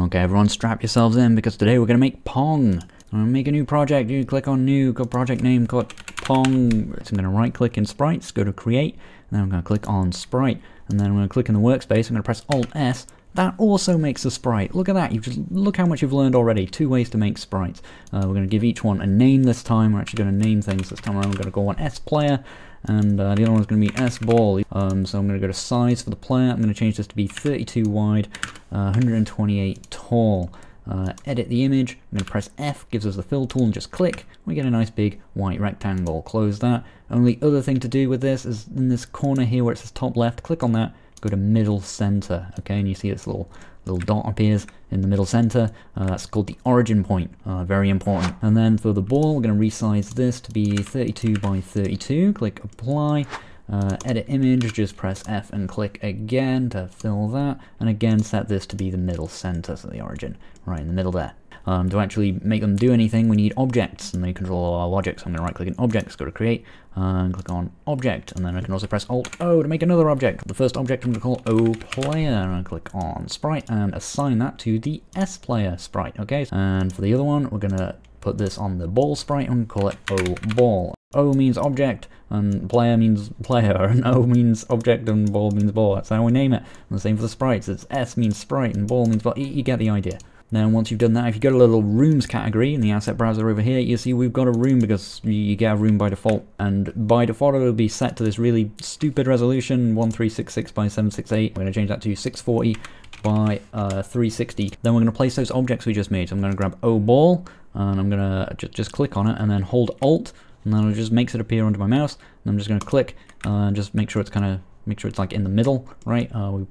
Okay, everyone strap yourselves in because today we're going to make Pong. I'm going to make a new project. You click on new, go project name, got Pong. So I'm going to right click in sprites, go to create, and then I'm going to click on sprite. And then I'm going to click in the workspace, I'm going to press Alt S. That also makes a sprite. Look at that. You just look how much you've learned already. Two ways to make sprites. Uh, we're going to give each one a name this time. We're actually going to name things this time around. We're going to go on S player, and uh, the other one's going to be S ball. Um, so I'm going to go to size for the player. I'm going to change this to be 32 wide, uh, 128 tall. Uh, edit the image, I'm going to press F, gives us the fill tool and just click, we get a nice big white rectangle. Close that. Only other thing to do with this is in this corner here where it says top left, click on that, go to middle center, okay, and you see this little little dot appears in the middle center. Uh, that's called the origin point, uh, very important. And then for the ball, we're going to resize this to be 32 by 32. Click apply. Uh, edit image, just press F and click again to fill that, and again set this to be the middle center, so the origin, right in the middle there. Um, to actually make them do anything, we need objects, and they control all our logic. So I'm going to right click on objects, go to create, and click on object, and then I can also press Alt O to make another object. The first object I'm going to call O player, and I click on sprite and assign that to the S player sprite. Okay, and for the other one, we're going to put this on the ball sprite and call it O ball. O means object, and player means player, and O means object, and ball means ball. That's how we name it. And the same for the sprites. It's S means sprite, and ball means ball. You get the idea. Now, once you've done that, if you go to the little rooms category in the asset browser over here, you see we've got a room because you get a room by default. And by default, it'll be set to this really stupid resolution, 1366 by 768. We're going to change that to 640 by uh, 360. Then we're going to place those objects we just made. So I'm going to grab O ball, and I'm going to just, just click on it, and then hold Alt, and then it just makes it appear under my mouse. And I'm just going to click uh, and just make sure it's kind of make sure it's like in the middle, right? Uh, we,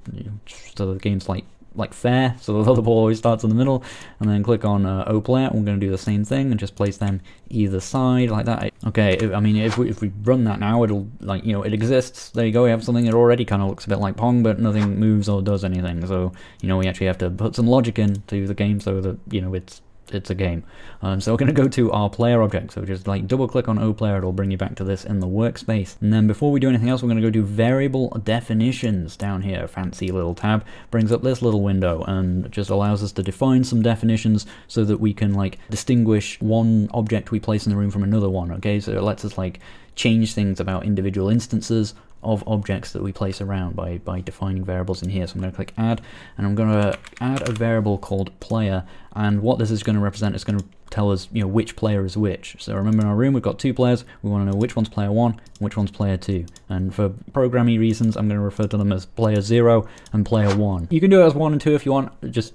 so the game's like like fair, so the other ball always starts in the middle, and then click on uh, O player. We're going to do the same thing and just place them either side like that. Okay, I mean if we if we run that now, it'll like you know it exists. There you go. We have something that already kind of looks a bit like Pong, but nothing moves or does anything. So you know we actually have to put some logic into the game so that you know it's it's a game. Um, so we're going to go to our player object. So just like double click on O player, it'll bring you back to this in the workspace. And then before we do anything else, we're going to go to variable definitions down here. Fancy little tab brings up this little window and just allows us to define some definitions so that we can like distinguish one object we place in the room from another one. Okay, so it lets us like change things about individual instances of objects that we place around by, by defining variables in here. So I'm going to click add and I'm going to add a variable called player and what this is going to represent is going to tell us you know which player is which. So remember in our room we've got two players, we want to know which one's player 1 which one's player 2 and for programming reasons I'm going to refer to them as player 0 and player 1. You can do it as 1 and 2 if you want, just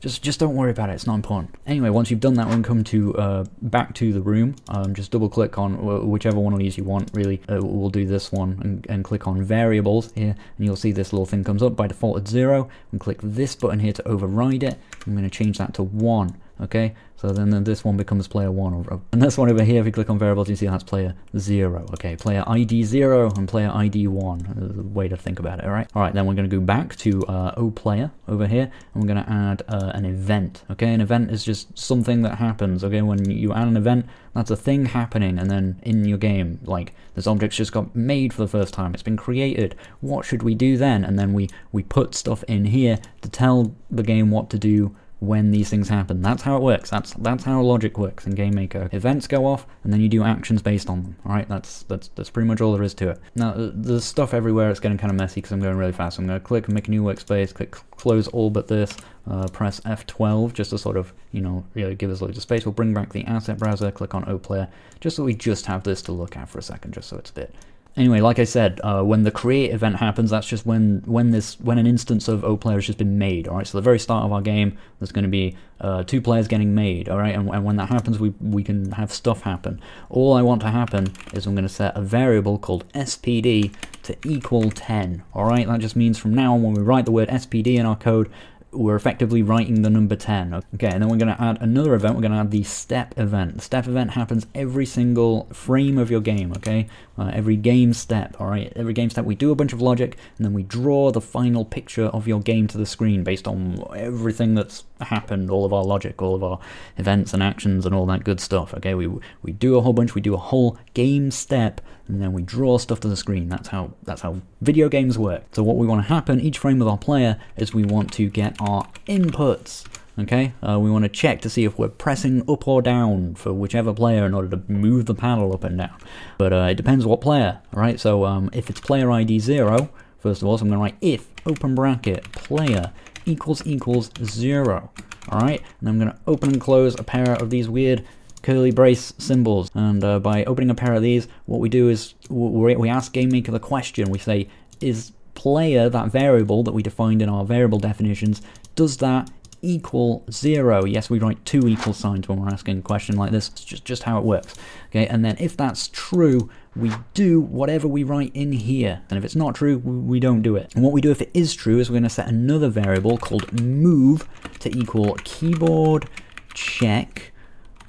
just just don't worry about it. It's not important. Anyway, once you've done that, can come to uh, back to the room. Um, just double click on whichever one of these you want. Really, uh, we'll do this one and, and, click on variables here, and you'll see this little thing comes up. By default, at zero. And click this button here to override it. I'm going to change that to one okay? So then, then this one becomes player 1, and this one over here, if you click on variables, you see that's player 0, okay? Player ID 0 and player ID 1, the way to think about it, alright? Alright, then we're going to go back to uh, O player over here, and we're going to add uh, an event, okay? An event is just something that happens, okay? When you add an event, that's a thing happening, and then in your game, like, this object's just got made for the first time, it's been created, what should we do then? And then we, we put stuff in here to tell the game what to do when these things happen. That's how it works. That's that's how logic works in Game Maker. Events go off, and then you do actions based on them. All right, that's that's that's pretty much all there is to it. Now there's stuff everywhere. It's getting kind of messy because I'm going really fast. I'm going to click make a new workspace, click close all but this, uh, press F12 just to sort of you know really give us loads of space. We'll bring back the asset browser, click on O Player, just so we just have this to look at for a second, just so it's a bit Anyway, like I said, uh, when the create event happens, that's just when when this when an instance of O player has just been made. All right, so the very start of our game, there's going to be uh, two players getting made. All right, and, and when that happens, we we can have stuff happen. All I want to happen is I'm going to set a variable called SPD to equal 10. All right, that just means from now on, when we write the word SPD in our code, we're effectively writing the number 10. Okay, and then we're going to add another event. We're going to add the step event. The step event happens every single frame of your game, okay? Uh, every game step, all right? Every game step, we do a bunch of logic, and then we draw the final picture of your game to the screen based on everything that's happened, all of our logic, all of our events and actions and all that good stuff, okay? We, we do a whole bunch, we do a whole game step, and then we draw stuff to the screen. That's how that's how video games work. So what we want to happen each frame with our player is we want to get our inputs. okay? Uh, we want to check to see if we're pressing up or down for whichever player in order to move the panel up and down. But uh, it depends what player, right? So um, if it's player ID 0, first of all, so I'm going to write if, open bracket, player equals equals 0, alright? And I'm going to open and close a pair of these weird curly brace symbols. And uh, by opening a pair of these, what we do is we ask GameMaker the question. We say, is player, that variable that we defined in our variable definitions, does that equal zero? Yes, we write two equal signs when we're asking a question like this. It's just, just how it works. Okay, and then if that's true, we do whatever we write in here. And if it's not true, we don't do it. And what we do if it is true is we're going to set another variable called move to equal keyboard check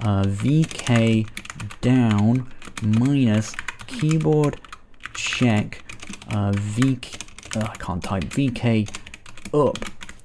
uh, vk down minus keyboard check uh, vk uh, I can't type vk up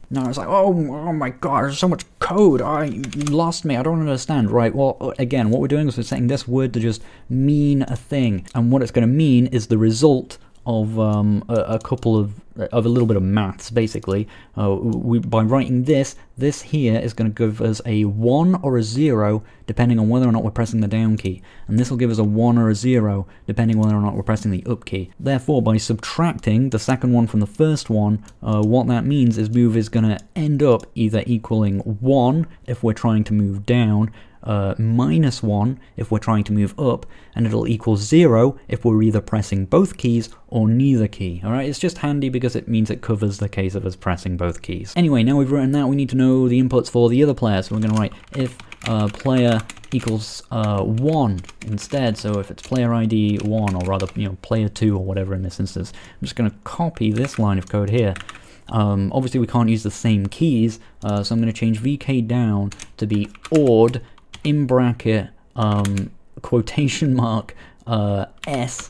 now it's like, oh, oh my god, there's so much code. I lost me. I don't understand. Right. Well, again, what we're doing is we're setting this word to just mean a thing, and what it's going to mean is the result of um, a, a, couple of of a little bit of maths basically. Uh, we, by writing this this here is going to give us a 1 or a 0 depending on whether or not we're pressing the down key. And this will give us a 1 or a 0 depending whether or not we're pressing the up key. Therefore by subtracting the second one from the first one uh, what that means is move is going to end up either equaling 1 if we're trying to move down uh, minus 1 if we're trying to move up, and it'll equal 0 if we're either pressing both keys or neither key. Alright, it's just handy because it means it covers the case of us pressing both keys. Anyway, now we've written that, we need to know the inputs for the other player, so we're going to write if uh, player equals uh, 1 instead, so if it's player ID 1, or rather, you know, player 2 or whatever in this instance, I'm just going to copy this line of code here, um, obviously we can't use the same keys, uh, so I'm going to change VK down to be ord in bracket um, quotation mark uh, S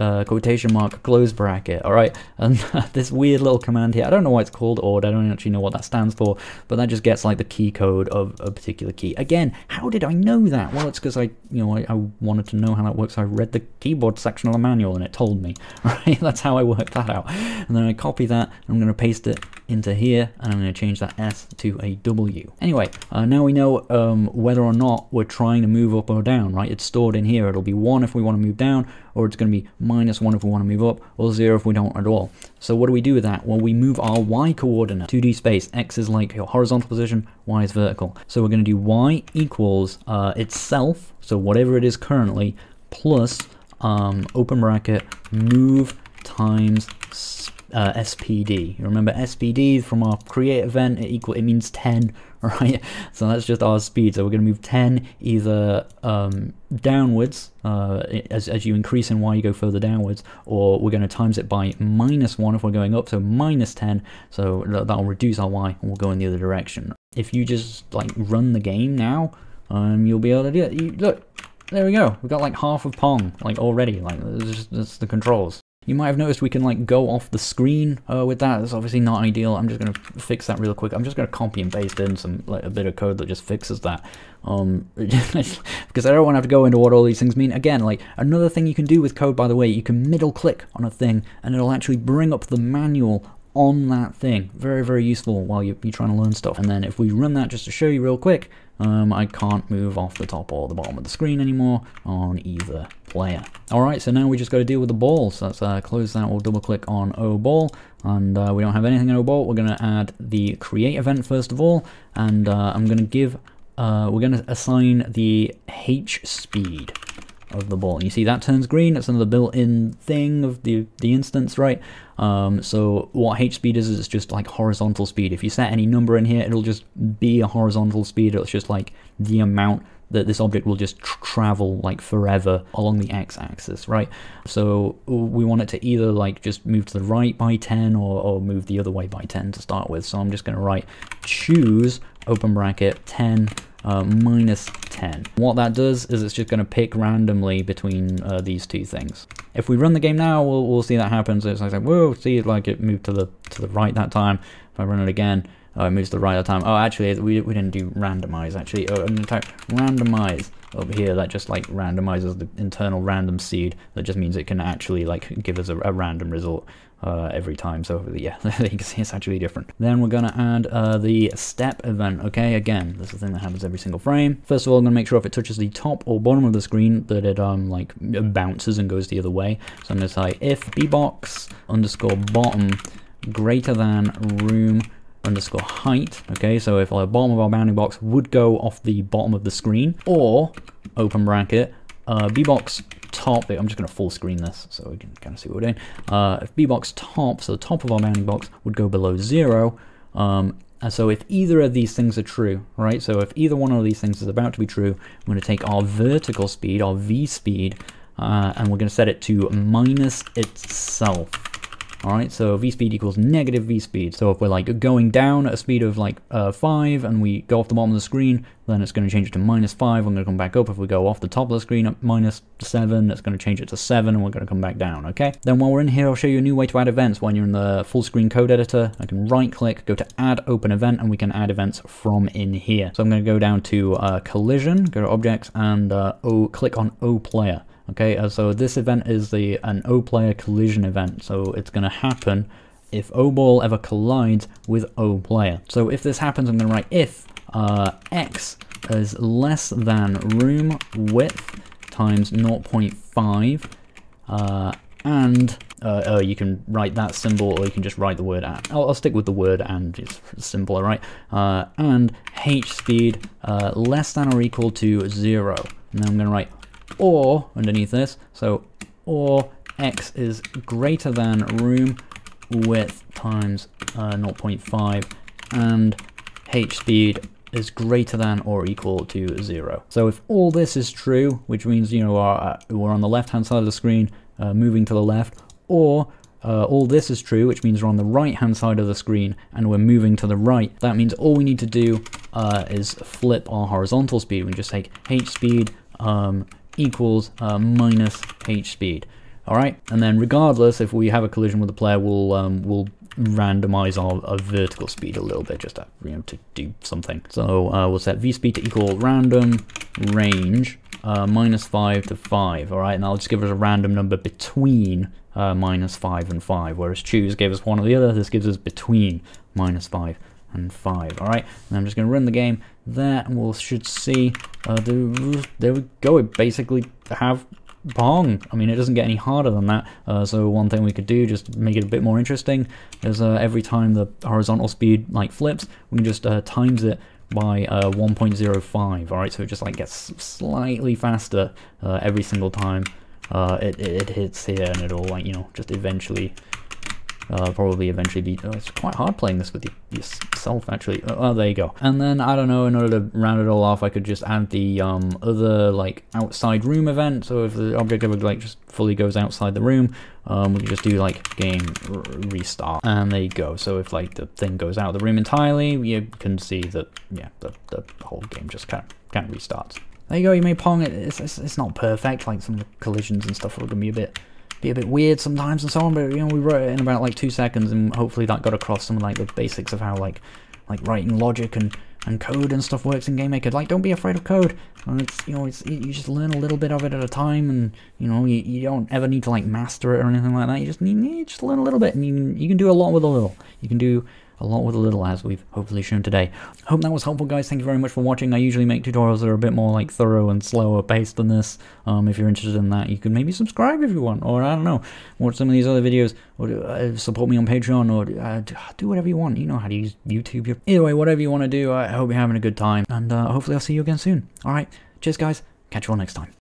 uh, quotation mark close bracket. All right. And this weird little command here I don't know why it's called ord. I don't actually know what that stands for but that just gets like the key code of a particular key. Again how did I know that? Well it's because I you know I, I, wanted to know how that works. I read the keyboard section of the manual and it told me. Right. That's how I worked that out. And then I copy that. I'm going to paste it into here and I'm going to change that S to a W. Anyway uh, now we know um, whether or not we're trying to move up or down right? It's stored in here. It'll be 1 if we want to move down or it's going to be minus 1 if we want to move up, or 0 if we don't at all. So what do we do with that? Well, we move our y coordinate, 2D space. X is like your horizontal position, y is vertical. So we're going to do y equals uh, itself, so whatever it is currently, plus um, open bracket move times uh, SPD. You remember SPD from our create event, it, equal, it means 10, right? So that's just our speed. So we're going to move 10 either um, downwards, uh, as, as you increase in y, you go further downwards, or we're going to times it by minus 1 if we're going up, so minus 10, so that'll reduce our y, and we'll go in the other direction. If you just like run the game now, um, you'll be able to do it. You, look, there we go. We've got like half of Pong, like already. Like, that's the controls. You might have noticed we can like go off the screen uh, with that. It's obviously not ideal. I'm just going to fix that real quick. I'm just going to copy and paste in some like a bit of code that just fixes that. Um, because I don't want to have to go into what all these things mean. Again, like another thing you can do with code, by the way, you can middle click on a thing and it'll actually bring up the manual on that thing. Very, very useful while you're, you're trying to learn stuff. And then if we run that just to show you real quick, um, I can't move off the top or the bottom of the screen anymore on either player. Alright, so now we just got to deal with the ball. So let's uh, close that, we'll double click on O ball, and uh, we don't have anything in O ball. We're going to add the create event first of all, and uh, I'm going to give, uh, we're going to assign the H speed of the ball. You see that turns green, it's another built-in thing of the, the instance, right? Um, so what H speed is, is it's just like horizontal speed. If you set any number in here, it'll just be a horizontal speed. It's just like the amount that this object will just tr travel like forever along the x-axis, right? So we want it to either like just move to the right by 10 or, or move the other way by 10 to start with. So I'm just going to write choose open bracket 10 uh, minus 10. What that does is it's just going to pick randomly between uh, these two things. If we run the game now, we'll, we'll see that happens. It's like, whoa, see, like it moved to the to the right that time. If I run it again, oh, it moves to the right that time. Oh, actually, we, we didn't do randomize, actually. Oh, I'm going to type randomize over here. That just, like, randomizes the internal random seed. That just means it can actually, like, give us a, a random result. Uh, every time. So yeah, you can see it's actually different. Then we're gonna add uh, the step event. Okay, again, this is the thing that happens every single frame. First of all, I'm gonna make sure if it touches the top or bottom of the screen that it um like bounces and goes the other way. So I'm gonna say if bbox underscore bottom greater than room underscore height. Okay, so if the bottom of our bounding box would go off the bottom of the screen, or open bracket uh, bbox top, I'm just going to full screen this so we can kind of see what we're doing. Uh, if bbox top, so the top of our bounding box would go below zero, um, and so if either of these things are true, right, so if either one of these things is about to be true, we're going to take our vertical speed, our v speed, uh, and we're going to set it to minus itself. Alright, so v speed equals negative v speed. So if we're like going down at a speed of like uh, 5 and we go off the bottom of the screen, then it's going to change it to minus 5. I'm going to come back up. If we go off the top of the screen at minus 7, it's going to change it to 7 and we're going to come back down, okay? Then while we're in here, I'll show you a new way to add events. When you're in the full screen code editor, I can right click, go to add open event, and we can add events from in here. So I'm going to go down to uh, collision, go to objects, and uh, o, click on O player. Okay, uh, so this event is the an O player collision event. So it's going to happen if O ball ever collides with O player. So if this happens, I'm going to write if uh, x is less than room width times 0.5 uh, and uh, uh, you can write that symbol or you can just write the word and. I'll, I'll stick with the word and, it's simpler, right? Uh, and h speed uh, less than or equal to zero. And then I'm going to write or underneath this. So or x is greater than room width times uh, 0.5 and h speed is greater than or equal to zero. So if all this is true, which means you know our, uh, we're on the left hand side of the screen uh, moving to the left, or uh, all this is true, which means we're on the right hand side of the screen and we're moving to the right. That means all we need to do uh, is flip our horizontal speed. We just take h speed um, equals uh, minus h speed. All right, and then regardless, if we have a collision with the player, we'll um, we'll randomize our, our, vertical speed a little bit just to, you know, to do something. So uh, we'll set v speed to equal random range uh, minus 5 to 5, all right? And that'll just give us a random number between uh, minus 5 and 5, whereas choose gave us one or the other. This gives us between minus 5 and 5, all right? And I'm just going to run the game there, and we should see, uh, the, there we go. It basically have Pong. I mean, it doesn't get any harder than that. Uh, so one thing we could do, just make it a bit more interesting, is uh, every time the horizontal speed like flips, we can just uh, times it by uh, 1.05. All right, so it just like gets slightly faster uh, every single time it, it hits here, and it'll like you know just eventually uh, probably eventually be. Oh, it's quite hard playing this with yourself, actually. Oh, oh, there you go. And then I don't know. In order to round it all off, I could just add the um, other like outside room event. So if the object ever like just fully goes outside the room, um, we can just do like game restart, and there you go. So if like the thing goes out of the room entirely, you can see that yeah, the the whole game just kind of kind of restarts. There you go. You made Pong. It's, it's, it's not perfect. Like some collisions and stuff are gonna be a bit be a bit weird sometimes and so on, but you know, we wrote it in about like two seconds and hopefully that got across some of like the basics of how like like writing logic and and code and stuff works in GameMaker. Like, don't be afraid of code. It's you know, it's you just learn a little bit of it at a time, and you know, you, you don't ever need to like master it or anything like that. You just need, just learn a little bit, and you you can do a lot with a little. You can do a lot with a little as we've hopefully shown today. Hope that was helpful guys, thank you very much for watching. I usually make tutorials that are a bit more like thorough and slower paced than this. Um, if you're interested in that, you can maybe subscribe if you want, or I don't know, watch some of these other videos, or uh, support me on Patreon, or uh, do whatever you want. You know how to use YouTube. Either way, whatever you want to do, I hope you're having a good time, and uh, hopefully I'll see you again soon. Alright, cheers guys, catch you all next time.